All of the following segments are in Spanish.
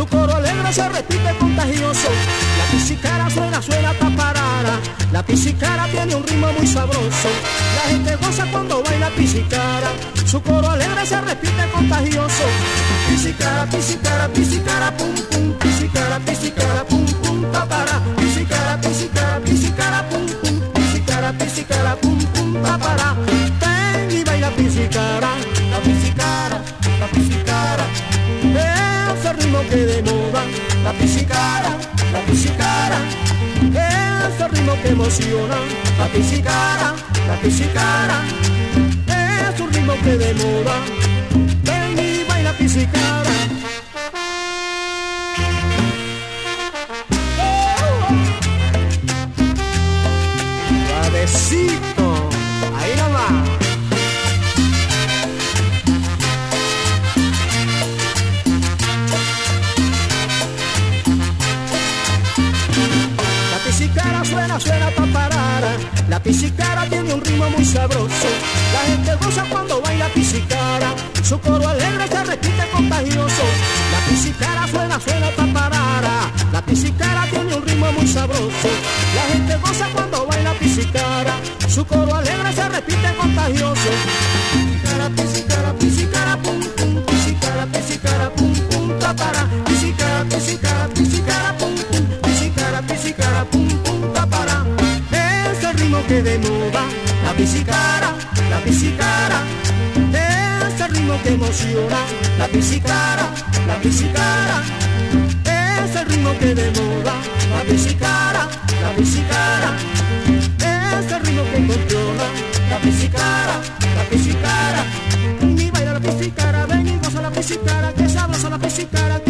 Su coro alegre se repite contagioso. La pisicara suena, suena taparara. La pisicara tiene un ritmo muy sabroso. La gente goza cuando baila pisicara. Su coro alegre se repite contagioso. Pisicara, pisicara, pisicara, pum pum. Pisicara, pisicara, pum que de moda, la pisicara, la pisicara. Ese ritmo que emociona, la pisicara, la pisicara. Es un ritmo que de moda, ven y baila pisicara. La pisicara tiene un ritmo muy sabroso. La gente goza cuando baila pisicara. Su coro alegre se repite contagioso. La pisicara suena, suena taparara. La pisicara tiene un ritmo muy sabroso. La gente goza cuando baila pisicara. Su coro alegre se repite contagioso. Pisicara, la pisicara, ese ritmo que emociona, la pisicara, la pisicara, es el ritmo que de moda, la pisicara, la pisicara, es el ritmo que controla, la pisicara, la pisicara, y baila la pisicara, ven y goza la pisicara, que sabrosa la pisicara,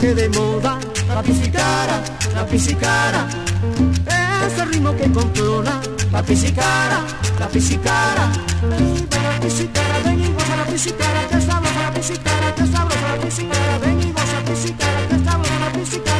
que de moda, la pisicara, la pisicara, es el ritmo que controla, la pisicara, la pisicara, ven la pisicara, ven y goza la pisicara, que sabrosa la pisicara, que sabrosa la pisicara, ven y goza la pisicara.